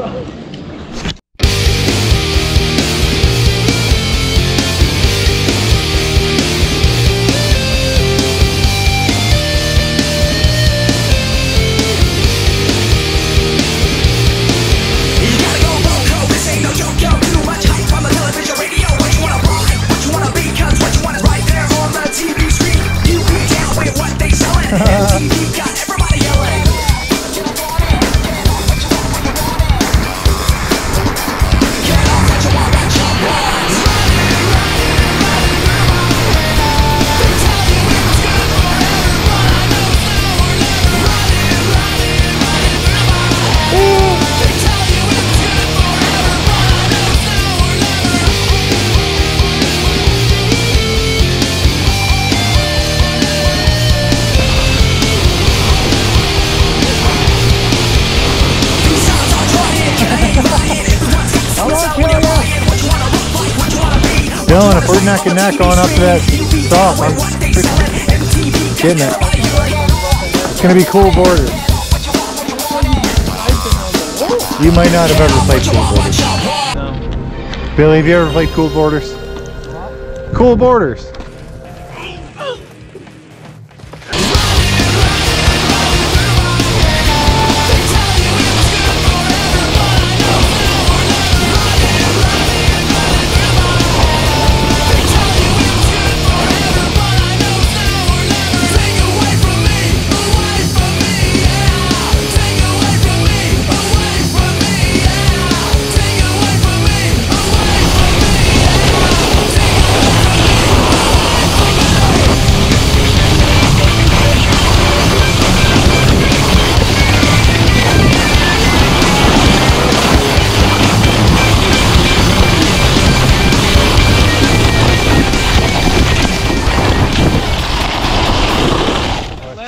You Dylan, if we're neck and neck going up to that stop, I'm getting it. It's gonna be Cool Boarders. You might not have ever played Cool Boarders. Billy, have you ever played Cool Boarders? Cool Boarders.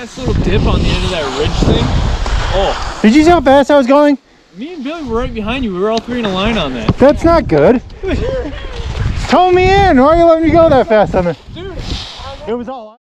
Last little dip on the end of that ridge thing. Oh, Did you see how fast I was going? me and Billy were right behind you. We were all three in a line on that. That's not good. Tow me in. Why are you letting me go that fast on it? Dude, It was all.